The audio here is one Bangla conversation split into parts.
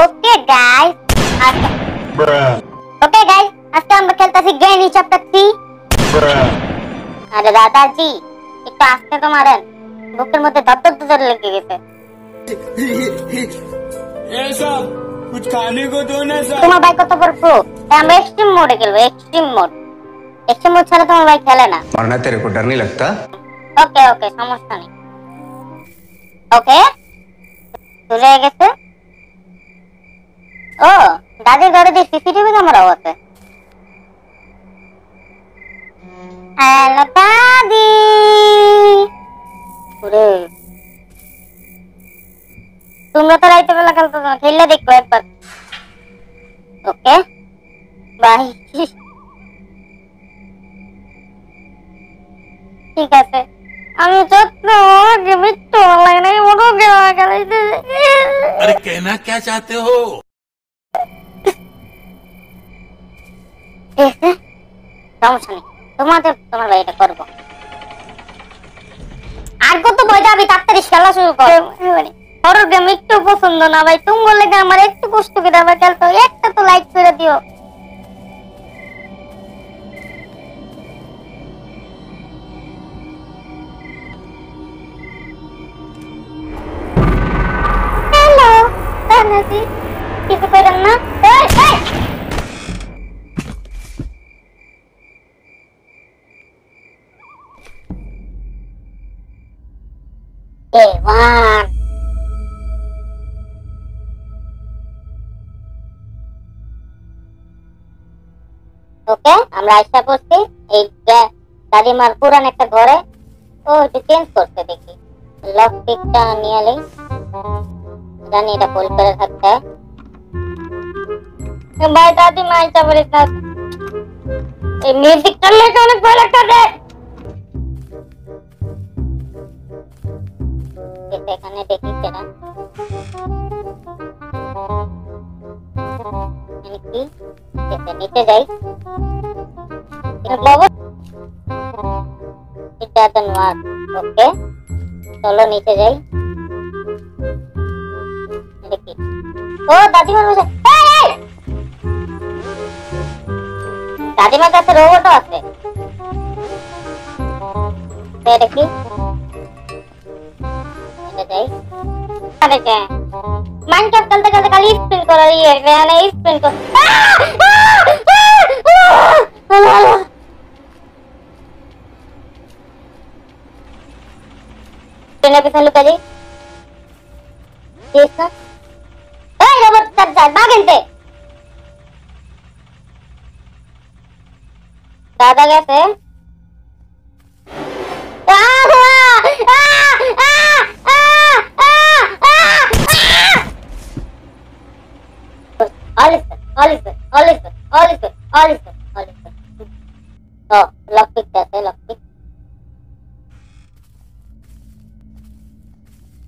ওকে গাইস ওকে গাইস আজকে আমরা খেলতেছি গেম চ্যাপ্টার 3 আরে লেগে গেছে এই সব कुछ खाने को दो ना सब তোমার ভাই কত বড় প্রো আমরা এক্সট্রিম মোডে খেলবো এক্সট্রিম মোড এক্সট্রিম মোড ছাড়া তোমার ভাই খেলে না वरना तेरे को डर नहीं लगता ওকে ওকে সমস্যা নেই ওকে শুরু হয়ে গেছে ও দাদির ঘরে যে সিসিটিভি ক্যামেরাও আছে ধরলে দেখব একবার। ওকে? বাই। ঠিক আছে। আমি যত্ন মৃত্যু লাগনে মনো আরে কেনা কে চাতে হো? সমস্যা নেই। তোমাদের তোমার বাড়িটা করব। আর কত বইটা আমি তাড়াতাড়ি খেলা শুরু করব। হরর গেম একটু পছন্দ না ভাই, তুমি বললে কি আমার একটু কষ্ট করে আবার খেলতে। একটা তো লাইক করে দিও হ্যালো তানাজি, কিছু করেন না আমরা আশা করছি এই দাদিমার পুরান একটা ঘরে, ও একটু চেঞ্জ করতে দেখি। লক পিকটা নিয়ে জানি এটা ফুল করে থাকতে। ভাই, দাদিমা আইসা বলিস না এই মিউজিকটা লেগে অনেক ভয় যেটা এখানে দেখি সেটা। নিচে যাই। ওকে চলো নিচে যাই কি ও দাদিমার বসে! দাদিমার কাছে রোবটও আছে এটা যাই মাইনক্রাফট খেলতে খেলতে খালি স্পিন করার ইয়ে এখানে স্পিন কর ట్రెండ్ ఉంటుంది చేస్తా సార్ సార్ బాగంతే దాదాగా sir all is good, all is good, all is good, all is good, all is good, all is good. Oh, lock pick, that's a lock pick.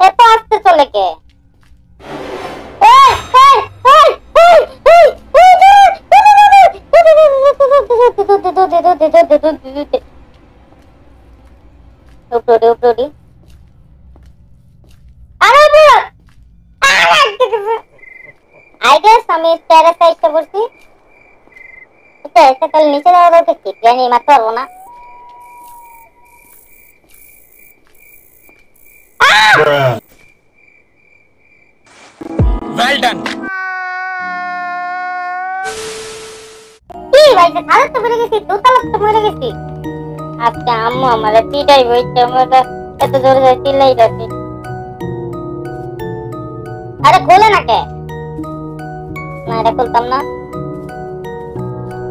এত আসতে চলে কে আই গেস আমি এসে বলছি এটা এটা নিচে যাওয়া দরকার কি জানি মারতে পারব না ভাই যে তো তো মরে গেছি।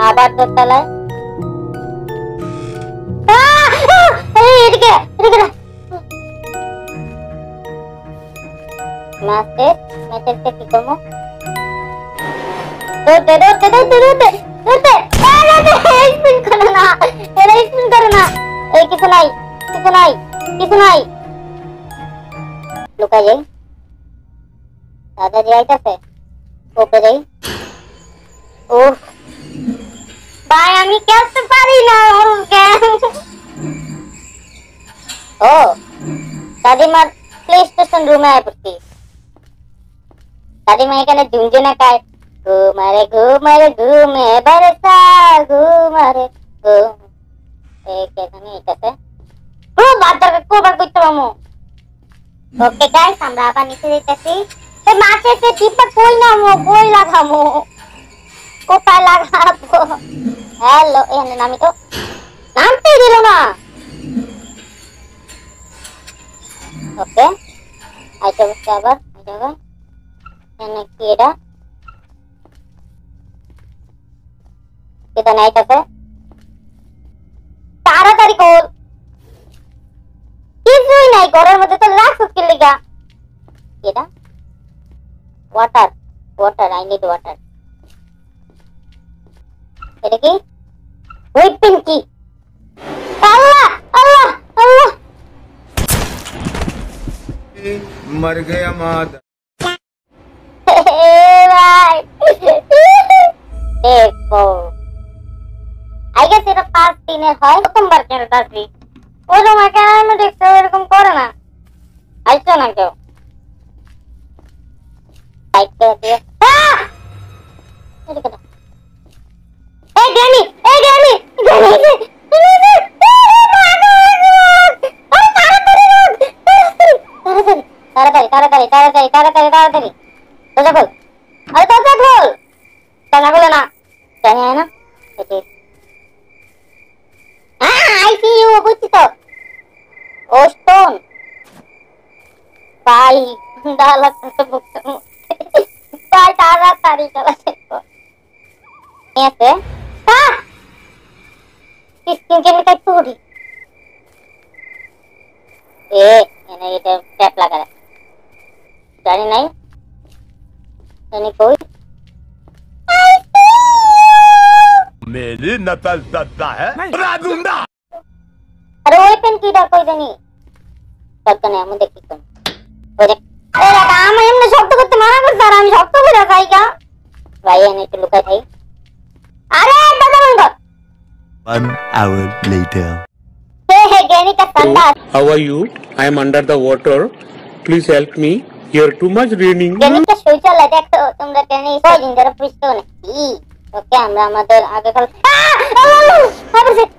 আবার স্পিন করে না এরা স্পিন করে না এই কিছু নাই কিছু নাই কিছু নাই লুকাই যাই দাদা যে আইতাছে ওপরে যাই উফ ভাই আমি খেলতে পারি না ওর গেম ও দাদিমার প্লে স্টেশন রুমে আয় পড়ছি দাদিমা এখানে ঝুনঝুনা খায় ঘুমারে ঘুমারে ঘুমে বরসা ঘুমারে, ঘুম এখানে এটাতে খুব বাচ্চাকে খুব আর করতে পারব। ওকে গাইস আমরা আবার নিচে যেতেছি। এই মাছের সে টিপটা কই নামো কই লাগামো। কোথায় লাগাবো? হ্যালো এখানে নামি তো। নামতেই দিল না। ওকে, আইতে বসতে আবার, আইতে আবার এখানে কি এটা? এটা নাইটাছে তাড়াতাড়ি কর কিছুই নাই ঘরের মধ্যে তো রাখছো কি লিগা এটা water water I need water এটা কি হুইপিং কি আল্লাহ আল্লাহ আল্লাহ मर गया माद হে ভাই দেখো আই গেস এটা পাঁচ দিনের হয় প্রথমবার খেলতেছি ওই সময় কেন আমি দেখতে এরকম করে না আইসো না কেউ লাইক করে দিও আহ! এদিকে দাও। এই গ্রানি এই গ্রানি গ্রানি তাড়াতাড়ি তাড়াতাড়ি তাড়াতাড়ি তাড়াতাড়ি তাড়াতাড়ি দরজা খোল আরে দরজা খোল জানা খোলে না জানি হয় না ಕಲ್ಕಿಯುಗುತ್ತಿತ ಓಸ್ಟೋನ್ ಬಾಯಿ डाला पार्ट आ रहा तारी कला ऐसे हाँ किसकिन के निकाल टूटी ए मैंने ये टैप टैप लगा रहा जाने नहीं यानी कोई मेरी नकल सत्ता है। আরে ওই পেন কিটা কই জানি দরকার নেই আমি দেখি কোন ওই দেখ এই দেখ, আমি এমনি শক্ত করতে মানা করছে আর আমি শক্ত করে খাই গা ভাই এনে একটু লুকাই খাই আরে দাদা বন্ধ One hour later. হে হে জ্ঞানী কা সন্তান How are you? I am under the water. Please help me. Here too much raining. জ্ঞানীটা শৌচালয় দেখো তোমরা জ্ঞানী কয়দিন ধরে পুষতে নাকি ওকে আমরা আমাদের আগে কাল আহ! আল্লাহ, আল্লাহ! আবার সে, আবার সে! দে,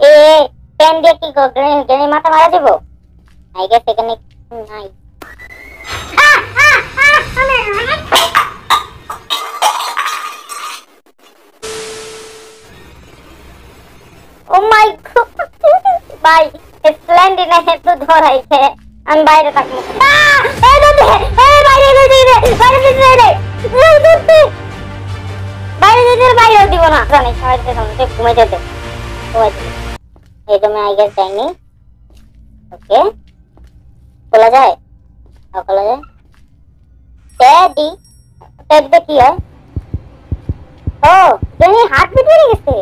এ পেন দিয়ে কি গো গ্রানি গ্রানি মাথা মারা দিব আই গেস এখানে নাই ও মাই ভাই স্প্লেন্ডি না হেতু ধরাইছে আমি বাইরে থাকব বাইরে বাইরে দিব না জানি সবাই দে ঘুমে যেতে ঘুমে যেতে আমি আই গেস যাইনি ওকে খোলা যায়? হ্যাঁ, খোলা যায়। ট্যাডি ট্যাড দিয়ে কি হয়? ও জানি হাত বেরিয়ে গেছে।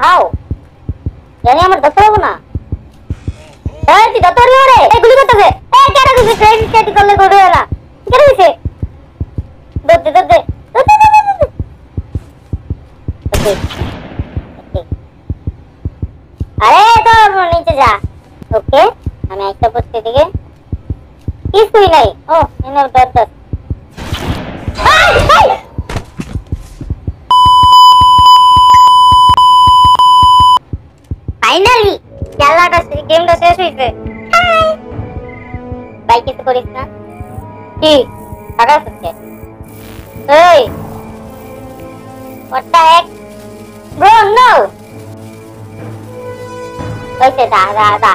হাও। জানি আমার দশ হব না। এই তুই দত্ত হলো রে? এই গুলি করতেছে। এই কেন কিছু ট্রেন স্টেটি করলে করবে না কেন হইছে দৌড়তে দৌড়তে। দৌড়তে দৌড়তে আমি একটা পড়ছি দিকে কিছুই নাই ও এনে ডট ডট ফাইনালি খেলাটা গেমটা শেষ হয়েছে ভাই কিছু করিস না কি টাকা হচ্ছে এই What the heck? Bro, no! হয়েছে দা দা দা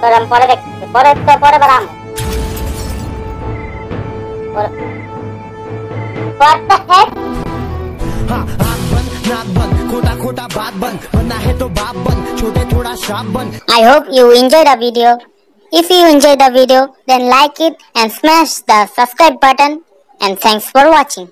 তোর আমি পরে দেখছি পরে পরে বেড়াম What the heck? I hope you enjoy the video. If you enjoy the video, then like it and smash the subscribe button. And thanks for watching.